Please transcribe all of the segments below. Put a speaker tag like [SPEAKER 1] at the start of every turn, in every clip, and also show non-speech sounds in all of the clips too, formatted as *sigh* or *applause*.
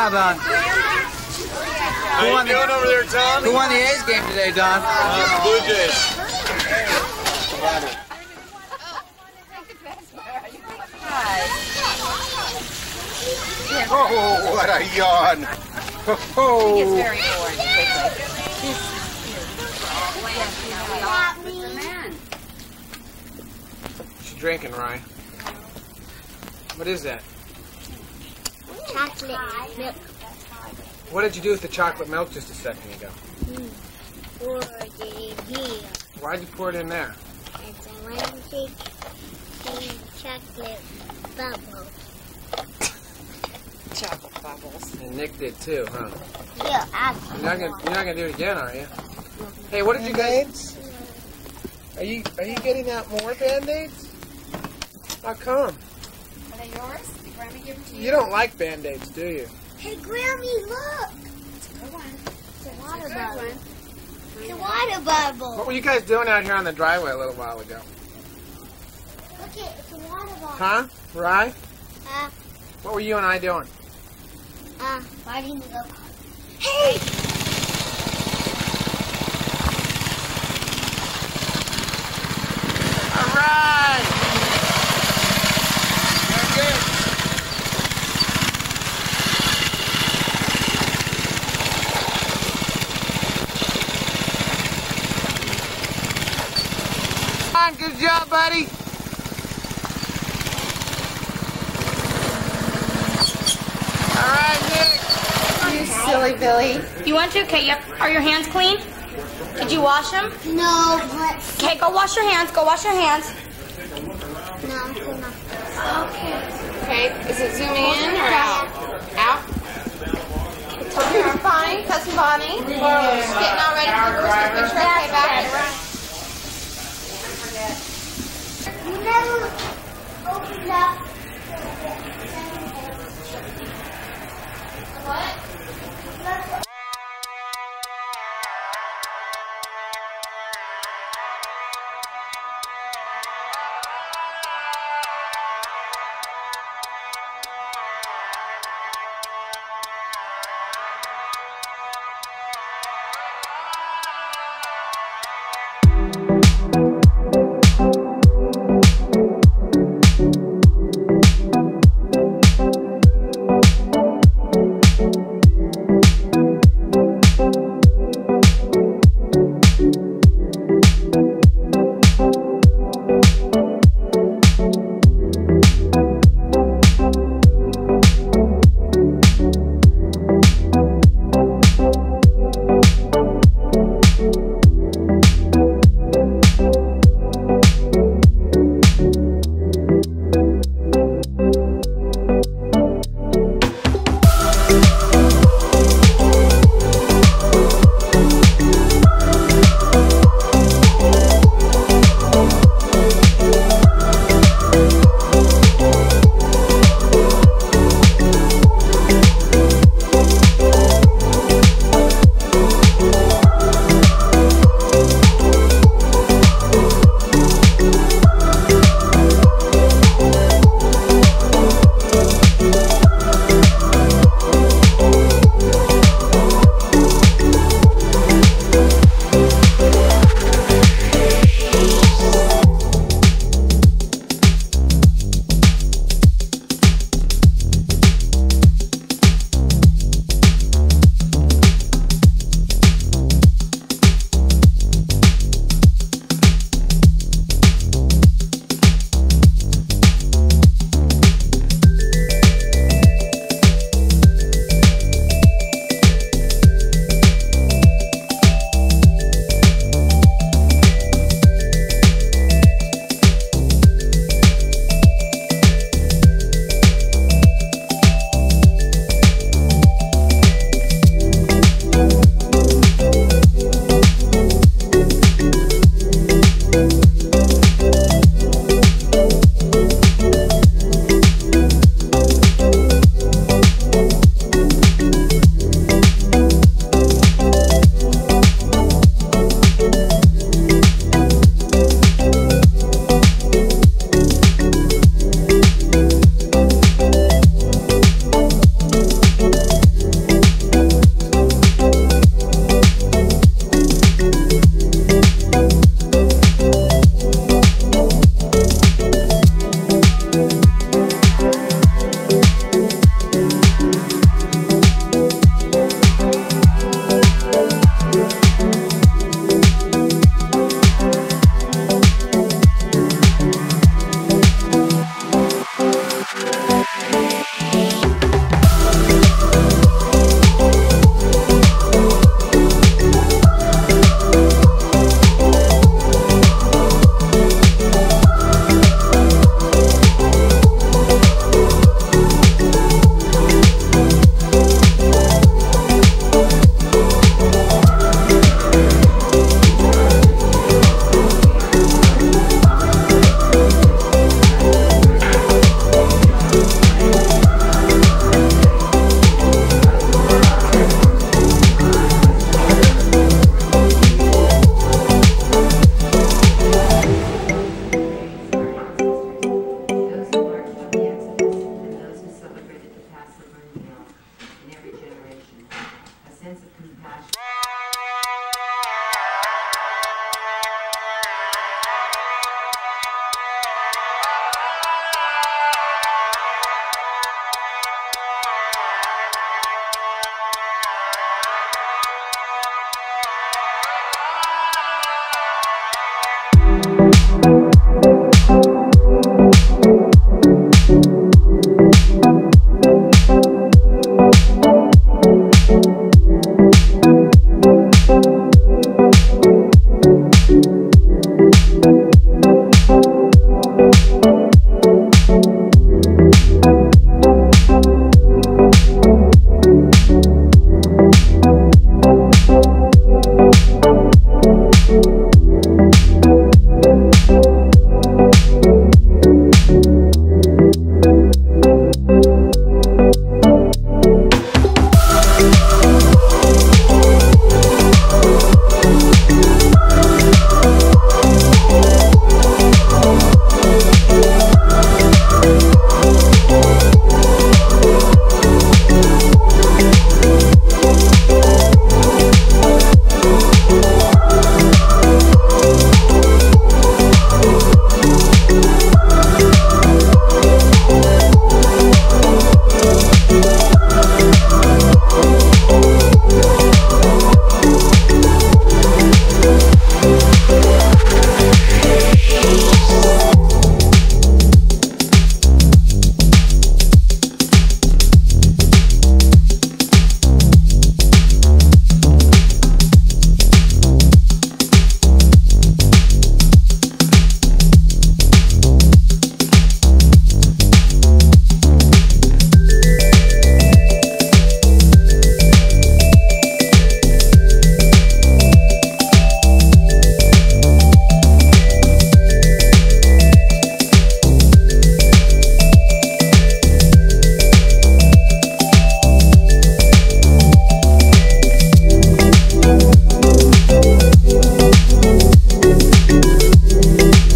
[SPEAKER 1] smile, Don.
[SPEAKER 2] How you
[SPEAKER 1] won the-
[SPEAKER 2] doing over there, Tom?
[SPEAKER 1] Who won the A's game today, Don?
[SPEAKER 2] Uh, Blue Jays.
[SPEAKER 3] Oh, what a yawn. Oh,
[SPEAKER 4] It's very bored
[SPEAKER 5] She's drinking, Rye. What is that?
[SPEAKER 6] Chocolate milk
[SPEAKER 5] What did you do with the chocolate milk just a second ago?
[SPEAKER 6] for the here.
[SPEAKER 5] Why'd you pour it in there?
[SPEAKER 6] It's a one big big chocolate bubble. *laughs*
[SPEAKER 4] chocolate bubbles.
[SPEAKER 5] And Nick did too, huh?
[SPEAKER 6] Yeah, I
[SPEAKER 5] You're not gonna, you're not gonna do it again, are you? Hey, what did you guys? Are you are you getting out more band-aids? How come?
[SPEAKER 4] Are they yours? Grandma give them to you?
[SPEAKER 5] You don't like band-aids, do you?
[SPEAKER 6] Hey, Grammy, look!
[SPEAKER 4] It's a good one.
[SPEAKER 6] It's a water
[SPEAKER 4] Good
[SPEAKER 6] bubble.
[SPEAKER 4] one.
[SPEAKER 6] It's a water bubble.
[SPEAKER 5] What were you guys doing out here on the driveway a little while ago?
[SPEAKER 6] Look it, it's a water bubble.
[SPEAKER 5] Huh? Rye?
[SPEAKER 6] Uh,
[SPEAKER 5] What were you and I doing?
[SPEAKER 6] uh, why didn't you go? Hey!
[SPEAKER 5] All right. Very good. Come on, Good job, buddy. All right, Nick.
[SPEAKER 4] You silly Billy. You want to? Okay, yep. Are your hands clean? Did you wash them?
[SPEAKER 6] No, but
[SPEAKER 4] Okay, go wash your hands. Go wash your hands.
[SPEAKER 6] no, no.
[SPEAKER 4] Okay, Okay, is it zooming in or out? Out? Tell me you're fine, cousin Bonnie. Just getting all ready for the birthday picture. Okay, back.
[SPEAKER 6] You never Hola.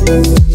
[SPEAKER 7] Thank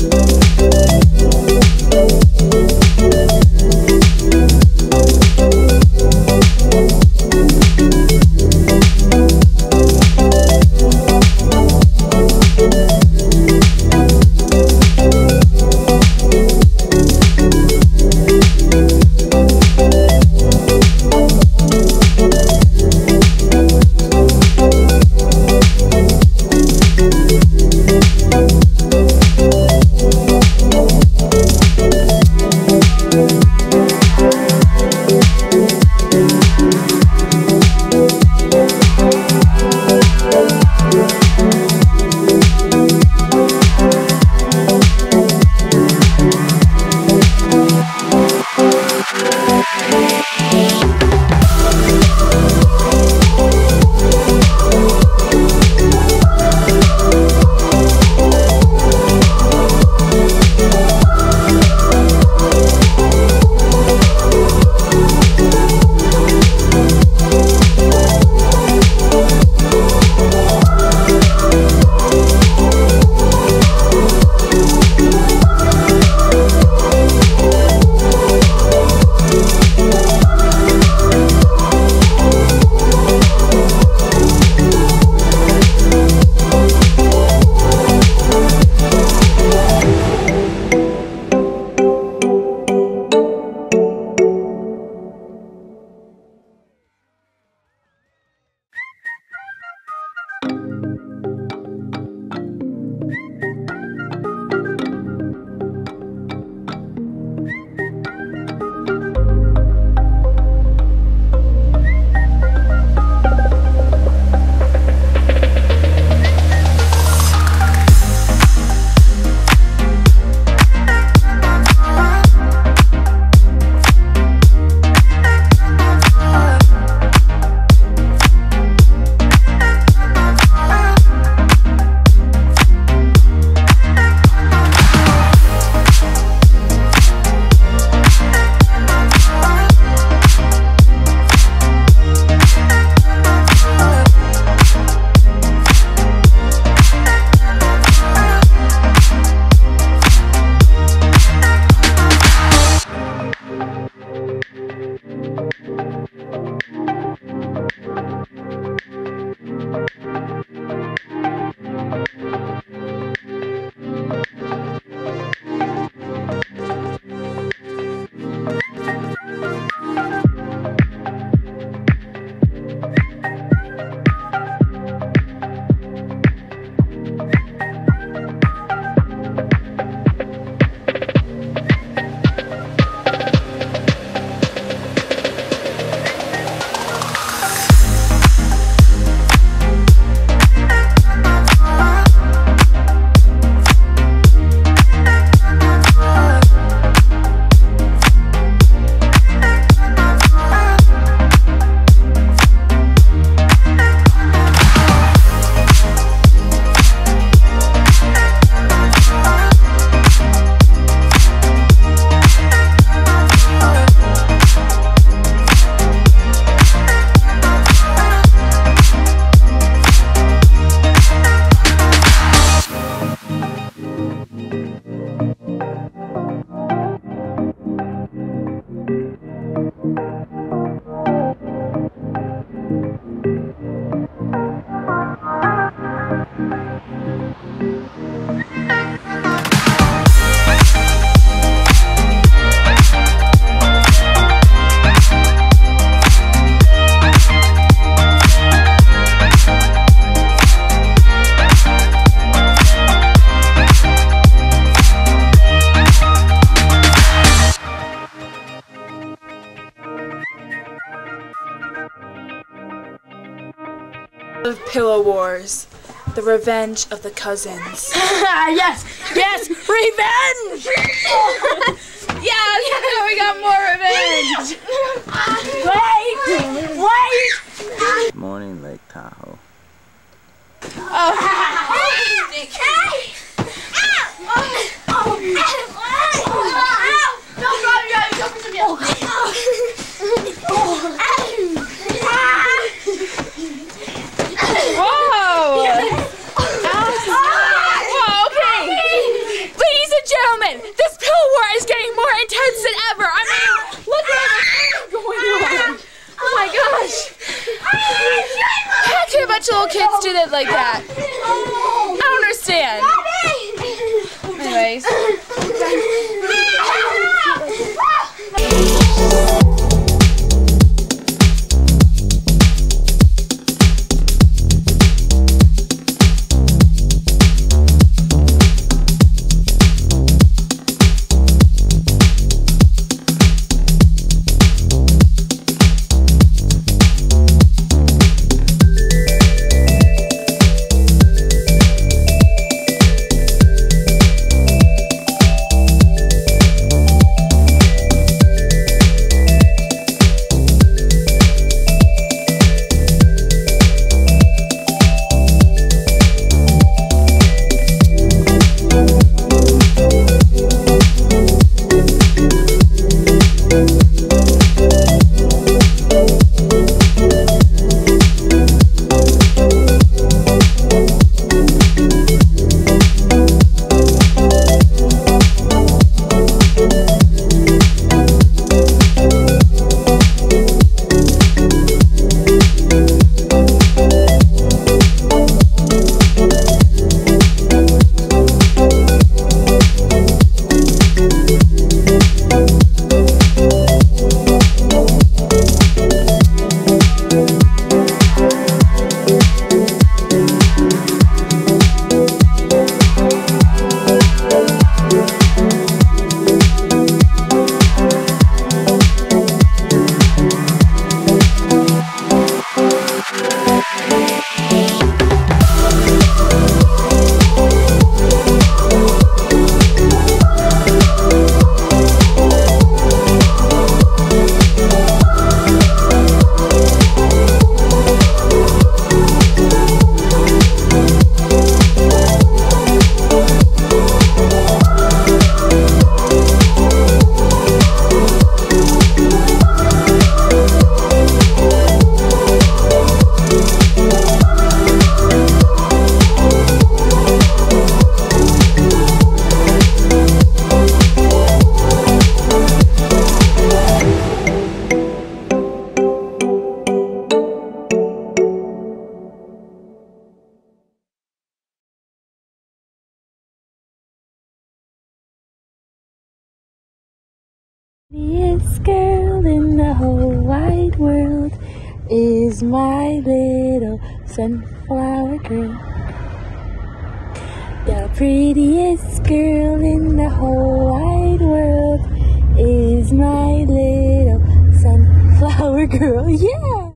[SPEAKER 1] Wars. The Revenge of the Cousins.
[SPEAKER 7] yes, yes, revenge!
[SPEAKER 1] yes! We got more revenge!
[SPEAKER 7] Wait, wait!
[SPEAKER 8] Morning, Lake Tahoe.
[SPEAKER 1] Whoa! The
[SPEAKER 7] prettiest girl in the whole wide world is my little sunflower girl. The prettiest girl in the whole wide world is my little sunflower *laughs* girl. Yeah!